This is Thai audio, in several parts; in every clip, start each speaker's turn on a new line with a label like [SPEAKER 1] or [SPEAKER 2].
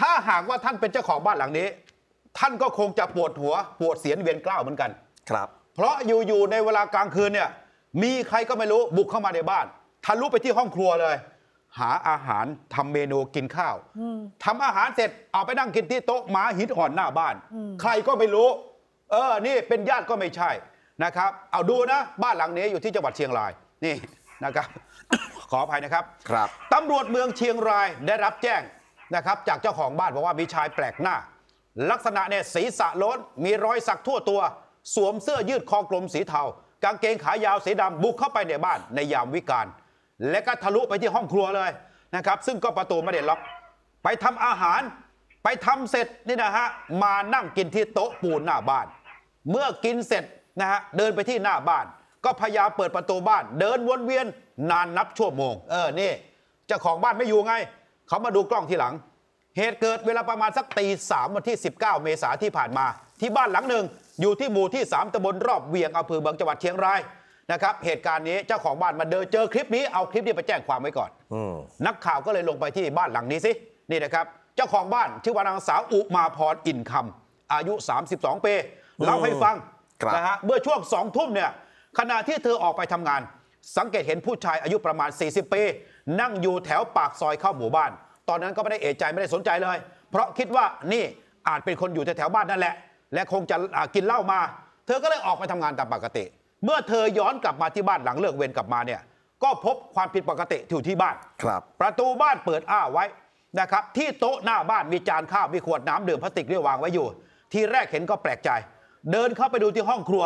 [SPEAKER 1] ถ้าหากว่าท่านเป็นเจ้าของบ้านหลังนี้ ท่านก็คงจะปวดหัวปวดเสียนเวียนกล้าวเหมือนกัน
[SPEAKER 2] ครับ
[SPEAKER 1] เพราะอยู่ๆในเวลากลางคืนเนี่ยมีใครก็ไม่รู้บุกเข้ามาในบ้านทะลุไปที่ห้องครัวเลย หาอาหารทำเมนูกินข้าวทำอาหารเสร็จเอาไปนั่งกินที่โต๊ะหมาหินอ่อนหน้าบ้าน ใครก็ไม่รู้ เออนี่เป็นญาติก็ไม่ใช่นะครับ เอาดูนะ บ้านหลังนี้อยู่ที่จังหวัดเชียงรายนี่นะครับ ขออภัยนะครับ
[SPEAKER 2] ครับ
[SPEAKER 1] ตำรวจเมืองเชียงรายได้รับแจ้ง นะครับจากเจ้าของบ้านบอกว่ามีชายแปลกหน้า ลักษณะเนี่ยศีรษะโล้นมีรอยสักทั่วตัว สวมเสื้อยืดคอกลมสีเทากางเกงขายาวสีดำบุกเข้าไปในบ้านในยามวิกาลและก็ทะลุไปที่ห้องครัวเลยนะครับ ซึ่งก็ประตูไม่ได้ล็อก ไปทำอาหาร ไปทำเสร็จนี่นะฮะมานั่งกินที่โต๊ะปูนหน้าบ้าน เมื่อกินเสร็จนะฮะเดินไปที่หน้าบ้าน ก็พยายามเปิดประตูบ้าน เดินวนเวียนนานนับชั่วโมง เออนี่เจ้าของบ้านไม่อยู่ไง เขามาดูกล้องทีหลัง เหตุเกิดเวลาประมาณสักตีสามวันที่ 19 เมษายนที่ผ่านมา ที่บ้านหลังหนึ่งอยู่ที่หมู่ที่ 3ตำบลรอบเวียงอำเภอเมืองจังหวัดเชียงรายนะครับเหตุการณ์นี้เจ้าของบ้านมาเดินเจอคลิปนี้เอาคลิปนี้ไปแจ้งความไว้ก่อน
[SPEAKER 2] อืม
[SPEAKER 1] นักข่าวก็เลยลงไปที่บ้านหลังนี้สินี่นะครับ เจ้าของบ้านชื่อว่านางสาวอุมาพรอินคำอายุ 32 ปีเล่าให้ฟัง
[SPEAKER 2] ครับ
[SPEAKER 1] นะฮะเมื่อช่วงสองทุ่มเนี่ยขณะที่เธอออกไปทำงาน สังเกตเห็นผู้ชายอายุประมาณ 40 ปี นั่งอยู่แถวปากซอยเข้าหมู่บ้าน ตอนนั้นก็ไม่ได้เอะใจไม่ได้สนใจเลย เพราะคิดว่านี่อาจเป็นคนอยู่แถวๆบ้านนั่นแหละ และคงจะอ่ากินเหล้ามา เธอก็เลยออกไปทำงานตามปกติ เมื่อเธอย้อนกลับมาที่บ้านหลังเลิกเวรกลับมาเนี่ยก็พบความผิดปกติอยู่ที่บ้าน
[SPEAKER 2] ครับ
[SPEAKER 1] ประตูบ้านเปิดอ้าไว้นะครับที่โต๊ะหน้าบ้านมีจานข้าวมีขวดน้ำดื่มพลาสติกเรียวางไว้อยู่ ทีแรกเห็นก็แปลกใจ เดินเข้าไปดูที่ห้องครัว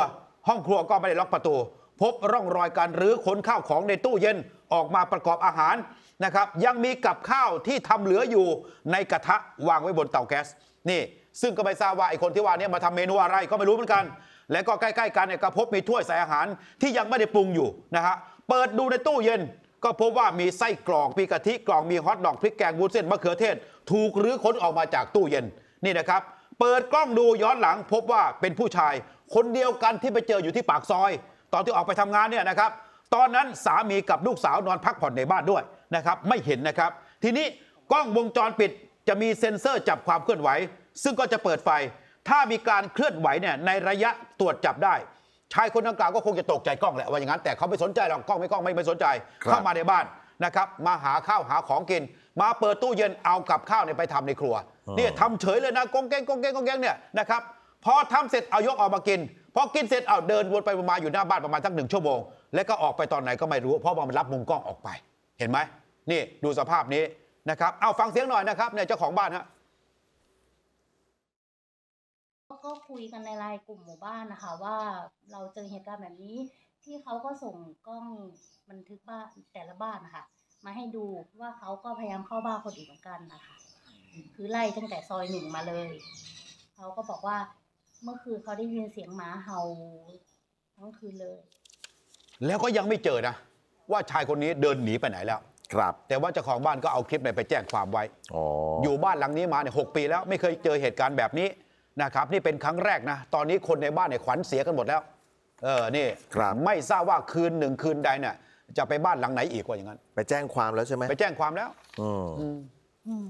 [SPEAKER 1] ห้องครัวก็ไม่ได้ล็อกประตู พบร่องรอยการรื้อขนข้าวของในตู้เย็นออกมาประกอบอาหาร นะครับยังมีกับข้าวที่ทำเหลืออยู่ในกระทะวางไว้บนเตาแก๊สนี่ ซึ่งก็ไม่ทราบว่าไอ้คนที่ว่านี้มาทำเมนูอะไรก็ไม่รู้เหมือนกัน และก็ใกล้ๆกันเนี่ยก็พบมีถ้วยใส่อาหารที่ยังไม่ได้ปรุงอยู่นะฮะเปิดดูในตู้เย็น ก็พบว่ามีไส้กรอกมีกะทิกล่องมีฮอทดอกพริกแกงวุ้นเส้นมะเขือเทศ ถูกรื้อค้นออกมาจากตู้เย็นนี่นะครับเปิดกล้องดูย้อนหลังพบว่าเป็นผู้ชาย คนเดียวกันที่ไปเจออยู่ที่ปากซอย ตอนที่ออกไปทำงานเนี่ยนะครับ ตอนนั้นสามีกับลูกสาวนอนพักผ่อนในบ้านด้วยนะครับไม่เห็นนะครับ ทีนี้กล้องวงจรปิดจะมีเซ็นเซอร์จับความเคลื่อนไหว ซึ่งก็จะเปิดไฟ ถ้ามีการเคลื่อนไหวเนี่ยในระยะตรวจจับได้ชายคนดังกล่าวก็คงจะตกใจกล้องแหละว่าอย่างนั้น แต่เขาไม่สนใจหรอกกล้องไม่กล้องไม่ไม่สนใจ
[SPEAKER 2] ครับ
[SPEAKER 1] เข้ามาในบ้านนะครับ มาหาข้าวหาของกิน มาเปิดตู้เย็นเอากับข้าวเนี่ยไปทำในครัวเนี่ยทำเฉยเลยนะกงแกงกงแกงกงแกงเนี่ยนะครับพอทำเสร็จเอายกออกมากินพอกินเสร็จเอาเดินวนไปวนมาอยู่หน้าบ้านประมาณสักหนึ่งชั่วโมง แล้วก็ออกไปตอนไหนก็ไม่รู้ เพราะว่ามันรับมุมกล้องออกไป เห็นไหมนี่ดูสภาพนี้นะครับ เอาฟังเสียงหน่อยนะครับเนี่ยเจ้าของบ้านฮะ
[SPEAKER 3] ก็คุยกันในไลน์กลุ่มหมู่บ้านนะคะ ว่าเราเจอเหตุการณ์แบบนี้ ที่เขาก็ส่งกล้องบันทึกบ้านแต่ละบ้านนะคะมาให้ดูว่าเขาก็พยายามเข้าบ้านคนอื่นเหมือนกันนะคะคือไล่ตั้งแต่ซอยหนึ่งมาเลยเขาก็บอกว่าเมื่อคืนเขาได้ยินเสียงหมาเห่าทั้งคืนเลย
[SPEAKER 1] แล้วก็ยังไม่เจอนะ ว่าชายคนนี้เดินหนีไปไหนแล้ว
[SPEAKER 2] ครับ
[SPEAKER 1] แต่ว่าเจ้าของบ้านก็เอาคลิปเนี่ยไปแจ้งความไว้
[SPEAKER 2] อ๋อ
[SPEAKER 1] อยู่บ้านหลังนี้มาเนี่ยหกปีแล้วไม่เคยเจอเหตุการณ์แบบนี้นะครับนี่เป็นครั้งแรกนะตอนนี้คนในบ้านเนี่ยขวัญเสียกันหมดแล้ว เออนี่
[SPEAKER 2] ครับ
[SPEAKER 1] ไม่ทราบว่าคืนหนึ่งคืนใดเนี่ยจะไปบ้านหลังไหนอีกว่าอย่างนั้น
[SPEAKER 2] ไปแจ้งความแล้วใช่ไหม
[SPEAKER 1] ไปแจ้งความแล้ว
[SPEAKER 2] อืม
[SPEAKER 3] อืม